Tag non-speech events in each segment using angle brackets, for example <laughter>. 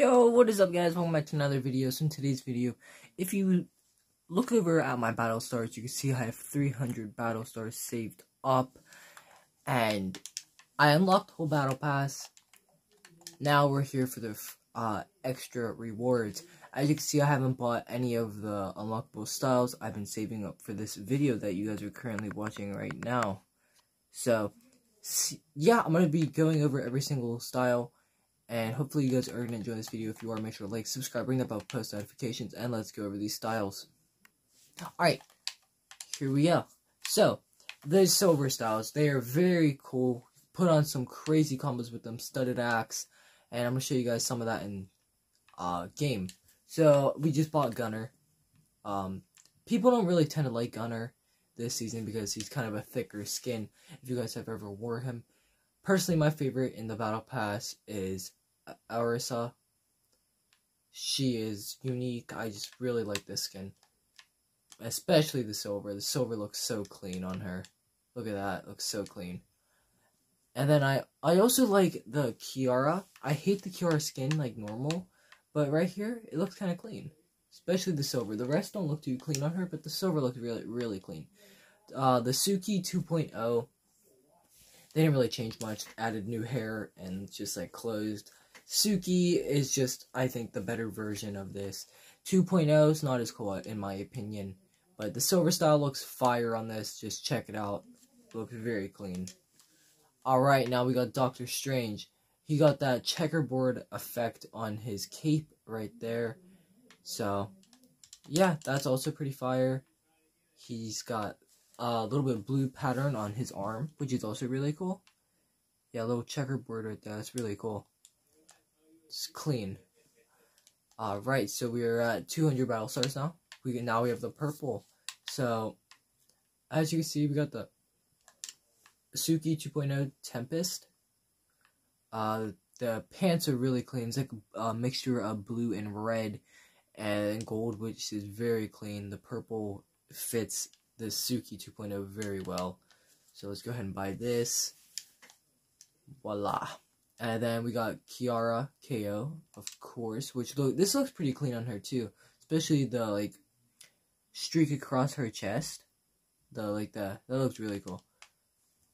Yo, what is up guys? Welcome back to another video. So in today's video, if you look over at my battle stars, you can see I have 300 battle stars saved up. And I unlocked whole battle pass. Now we're here for the uh, extra rewards. As you can see, I haven't bought any of the unlockable styles. I've been saving up for this video that you guys are currently watching right now. So, yeah, I'm going to be going over every single style and hopefully you guys are going to enjoy this video. If you are, make sure to like, subscribe, ring the bell, post notifications, and let's go over these styles. Alright, here we go. So, the silver styles, they are very cool. Put on some crazy combos with them, studded axe, and I'm going to show you guys some of that in uh, game. So, we just bought Gunnar. Um, people don't really tend to like Gunnar this season because he's kind of a thicker skin, if you guys have ever wore him. Personally, my favorite in the Battle Pass is Erisa. She is unique. I just really like this skin. Especially the silver. The silver looks so clean on her. Look at that. Looks so clean. And then I, I also like the Kiara. I hate the Kiara skin like normal. But right here, it looks kind of clean. Especially the silver. The rest don't look too clean on her, but the silver looks really, really clean. Uh, the Tsuki 2.0. They didn't really change much. Added new hair and just like closed. Tsuki is just, I think, the better version of this. 2.0 is not as cool, in my opinion. But the silver style looks fire on this. Just check it out. Looks very clean. Alright, now we got Doctor Strange. He got that checkerboard effect on his cape right there. So, yeah, that's also pretty fire. He's got a little bit of blue pattern on his arm, which is also really cool. Yeah, little checkerboard right there. That's really cool. It's clean. Alright, so we are at 200 battle stars now. We can, now we have the purple. So, as you can see, we got the Tsuki 2.0 Tempest. Uh, the pants are really clean. It's like a mixture of blue and red and gold, which is very clean. The purple fits the Tsuki 2.0 very well. So let's go ahead and buy this. Voila. And then we got Kiara KO, of course, which look this looks pretty clean on her too, especially the like streak across her chest. The like the that looks really cool.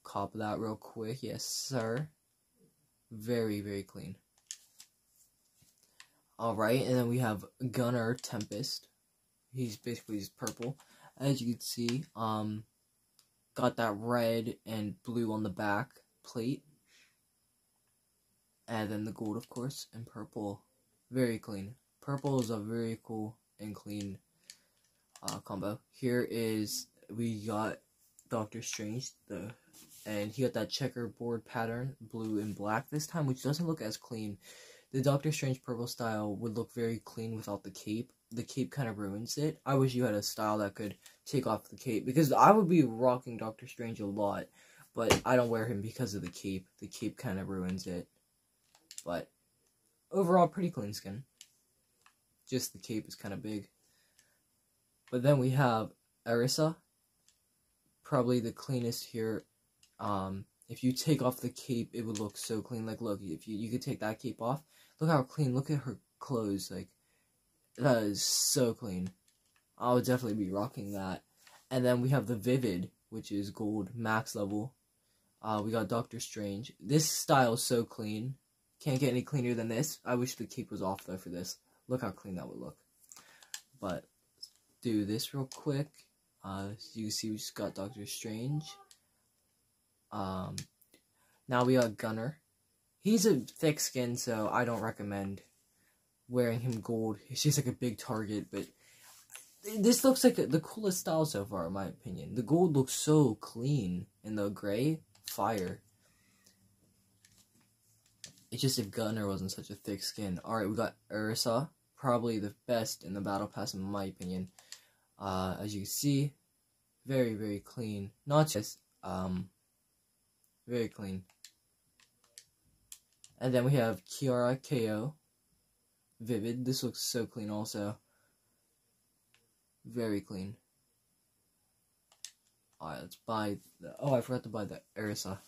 Cop that real quick, yes sir. Very very clean. All right, and then we have Gunnar Tempest. He's basically just purple, as you can see. Um, got that red and blue on the back plate and then the gold, of course, and purple. Very clean. Purple is a very cool and clean uh, combo. Here is, we got Doctor Strange, the and he got that checkerboard pattern, blue and black this time, which doesn't look as clean. The Doctor Strange purple style would look very clean without the cape. The cape kind of ruins it. I wish you had a style that could take off the cape, because I would be rocking Doctor Strange a lot, but I don't wear him because of the cape. The cape kind of ruins it. But overall, pretty clean skin. Just the cape is kind of big. But then we have Erisa. Probably the cleanest here. Um, if you take off the cape, it would look so clean. Like, look, if you, you could take that cape off. Look how clean. Look at her clothes. Like, that is so clean. I would definitely be rocking that. And then we have the Vivid, which is gold max level. Uh, we got Doctor Strange. This style is so clean. Can't get any cleaner than this. I wish the cape was off though for this. Look how clean that would look. But do this real quick. Uh, you see we just got Doctor Strange. Um, now we got Gunnar. He's a thick skin, so I don't recommend wearing him gold. He's just like a big target, but this looks like the coolest style so far, in my opinion. The gold looks so clean, and the gray, fire. It's just if Gunnar wasn't such a thick skin. Alright, we got Ursa. Probably the best in the Battle Pass, in my opinion. Uh, as you can see, very, very clean. Not just, um, very clean. And then we have Kiara KO. Vivid. This looks so clean also. Very clean. Alright, let's buy the... Oh, I forgot to buy the Ursa.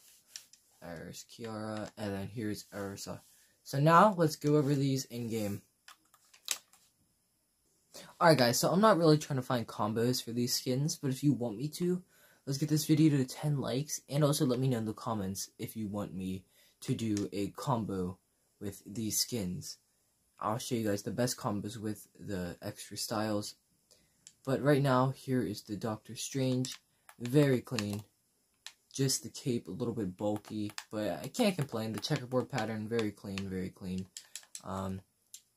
There's Kiara, and then here's Ursa. So now, let's go over these in-game. Alright guys, so I'm not really trying to find combos for these skins, but if you want me to, let's get this video to 10 likes, and also let me know in the comments if you want me to do a combo with these skins. I'll show you guys the best combos with the extra styles. But right now, here is the Doctor Strange. Very clean. Just the cape a little bit bulky, but I can't complain. The checkerboard pattern, very clean, very clean. Um,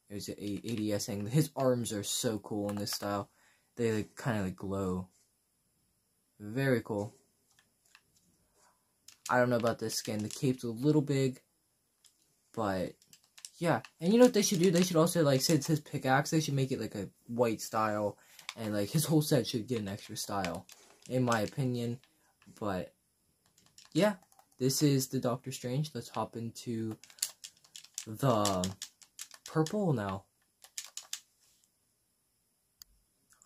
there's a ADSing. His arms are so cool in this style. They like, kind of like glow. Very cool. I don't know about this skin. The cape's a little big, but yeah. And you know what they should do? They should also like since his pickaxe, they should make it like a white style, and like his whole set should get an extra style, in my opinion. But yeah, this is the Doctor Strange. Let's hop into the purple now.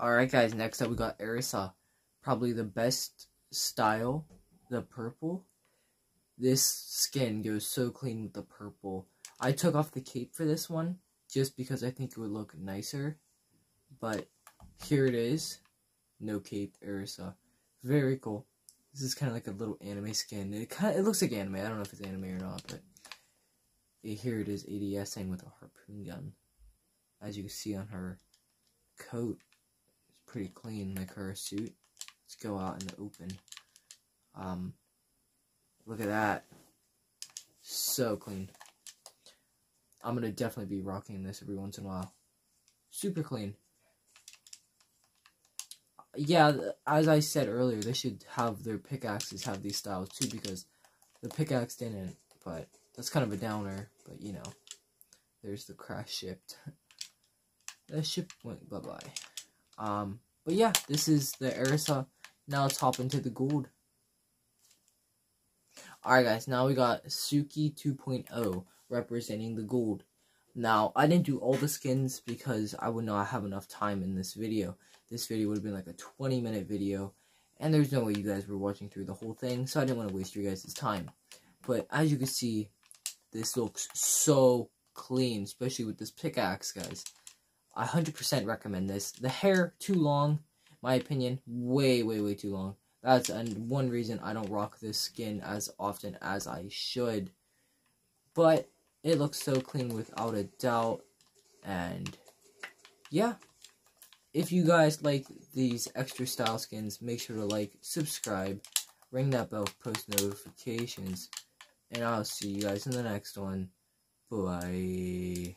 Alright guys, next up we got Erisa. Probably the best style, the purple. This skin goes so clean with the purple. I took off the cape for this one, just because I think it would look nicer. But here it is. No cape, Erisa. Very cool. This is kind of like a little anime skin. It kind of, it looks like anime. I don't know if it's anime or not, but here it is ADSing with a harpoon gun. As you can see on her coat, it's pretty clean, like her suit. Let's go out in the open. Um, look at that. So clean. I'm gonna definitely be rocking this every once in a while. Super clean. Yeah, as I said earlier, they should have their pickaxes have these styles too because the pickaxe didn't, but that's kind of a downer, but you know. There's the crash ship. <laughs> the ship went bye-bye. Um, but yeah, this is the Erisa. Now let's hop into the gold. Alright guys, now we got Tsuki 2.0 representing the gold. Now, I didn't do all the skins because I would not have enough time in this video. This video would have been like a 20 minute video, and there's no way you guys were watching through the whole thing, so I didn't want to waste your guys' time. But as you can see, this looks so clean, especially with this pickaxe, guys. I 100% recommend this. The hair, too long, my opinion, way, way, way too long. That's one reason I don't rock this skin as often as I should. But it looks so clean without a doubt. And yeah. If you guys like these extra style skins, make sure to like, subscribe, ring that bell post notifications and I'll see you guys in the next one. Bye.